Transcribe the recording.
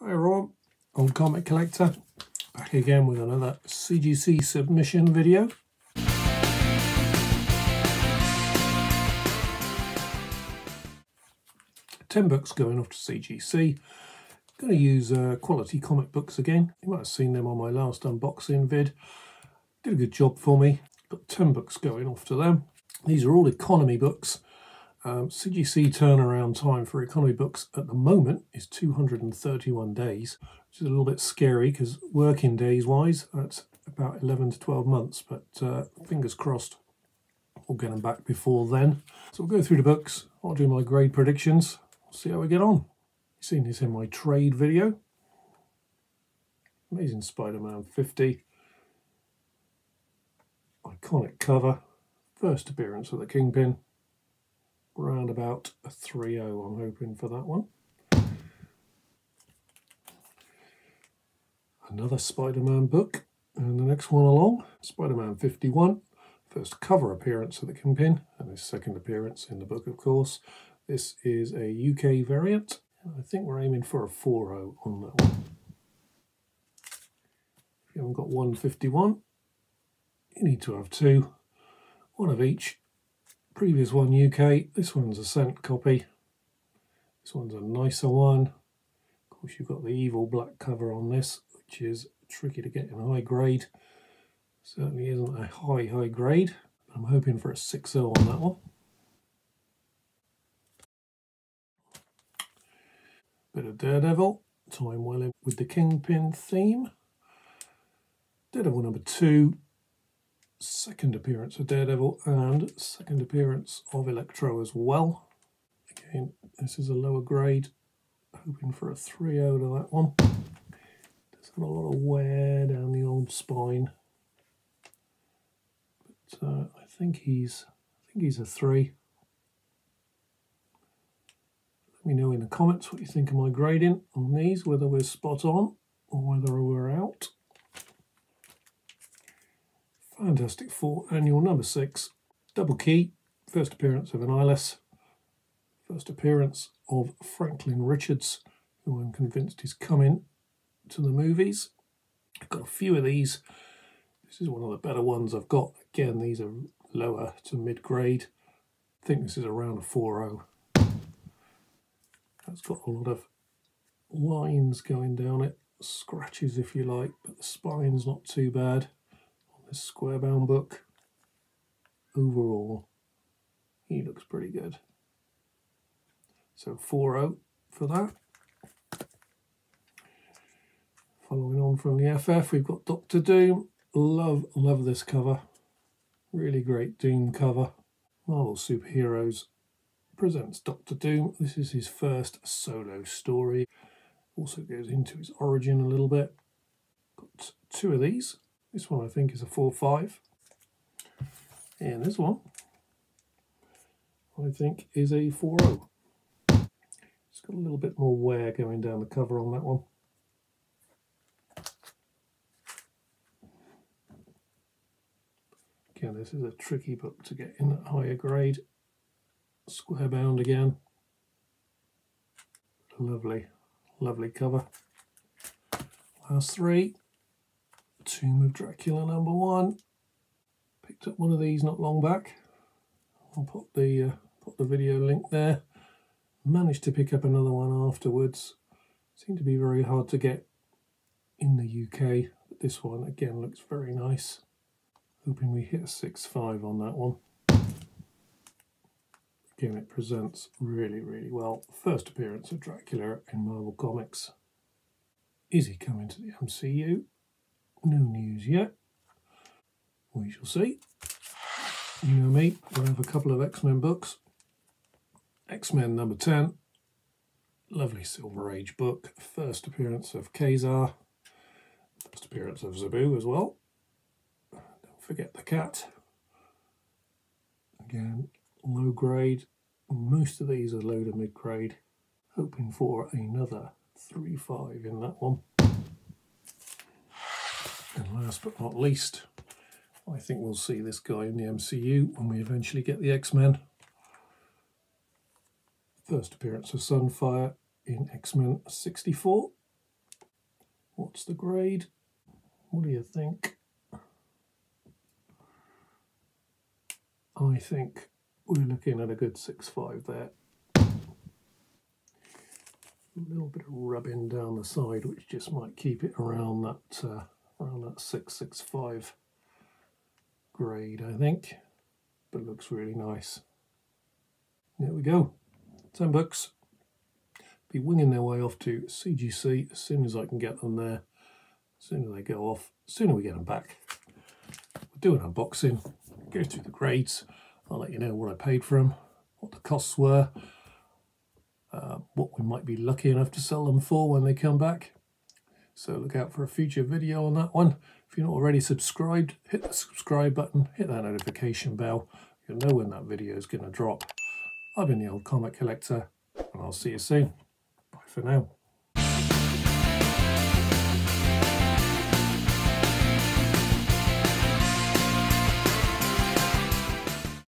Hi everyone, Old Comic Collector, back again with another CGC submission video. Ten books going off to CGC. Going to use uh, quality comic books again. You might have seen them on my last unboxing vid. Did a good job for me. Got 10 books going off to them. These are all economy books. Um, CGC turnaround time for economy books at the moment is 231 days, which is a little bit scary because working days wise, that's about 11 to 12 months, but uh, fingers crossed we'll get them back before then. So we'll go through the books, I'll do my grade predictions, see how we get on. You've seen this in my trade video. Amazing Spider-Man 50. Iconic cover. First appearance of the Kingpin. Round about a 3-0 I'm hoping for that one. Another Spider-Man book. And the next one along, Spider-Man 51. First cover appearance of the Kingpin and his second appearance in the book of course. This is a UK variant. I think we're aiming for a 4-0 on that one. If you haven't got 151, you need to have two, one of each. Previous one UK, this one's a cent copy. This one's a nicer one. Of course you've got the evil black cover on this, which is tricky to get in high grade. Certainly isn't a high, high grade. I'm hoping for a 6-0 on that one. Bit of Daredevil, time well with the Kingpin theme. Daredevil number two, second appearance of Daredevil and second appearance of Electro as well. Again, this is a lower grade, hoping for a 3 out of that one. There's a lot of wear down the old spine. But uh, I think he's I think he's a 3. Let me know in the comments what you think of my grading on these, whether we're spot on or whether we're out. Fantastic Four Annual Number 6, Double Key, first appearance of Annihilus, first appearance of Franklin Richards, who I'm convinced is coming to the movies. I've got a few of these. This is one of the better ones I've got. Again, these are lower to mid-grade. I think this is around a 4.0. That's got a lot of lines going down it, scratches if you like, but the spine's not too bad square bound book. Overall, he looks pretty good. So 4.0 for that. Following on from the FF, we've got Doctor Doom. Love, love this cover. Really great Doom cover. Marvel Superheroes presents Doctor Doom. This is his first solo story. Also goes into his origin a little bit. Got two of these. This one I think is a 4-5. And this one I think is a 4-0. It's got a little bit more wear going down the cover on that one. Again, this is a tricky book to get in at higher grade square bound again. Lovely, lovely cover. Last three. Tomb of Dracula number one. Picked up one of these not long back. I'll put the uh, put the video link there. Managed to pick up another one afterwards. Seemed to be very hard to get in the UK. But this one again looks very nice. Hoping we hit a 6.5 on that one. Again, it presents really, really well. First appearance of Dracula in Marvel Comics. Is he coming to the MCU? No news yet. We shall see. You know me, I have a couple of X-Men books. X-Men number 10. Lovely Silver Age book. First appearance of Ka-Zar. First appearance of Zabu as well. Don't forget the cat. Again, low grade. Most of these are low to mid grade. Hoping for another 3-5 in that one. Last but not least, I think we'll see this guy in the MCU when we eventually get the X-Men. First appearance of Sunfire in X-Men 64. What's the grade? What do you think? I think we're looking at a good 6.5 there. A little bit of rubbing down the side, which just might keep it around that uh, around that 665 grade, I think. But looks really nice. There we go. 10 bucks. Be winging their way off to CGC as soon as I can get them there. As soon as they go off, as soon as we get them back. We'll do an unboxing, go through the grades. I'll let you know what I paid for them, what the costs were, uh, what we might be lucky enough to sell them for when they come back. So look out for a future video on that one. If you're not already subscribed, hit the subscribe button, hit that notification bell. You'll know when that video is going to drop. I've been the Old Comic Collector, and I'll see you soon. Bye for now.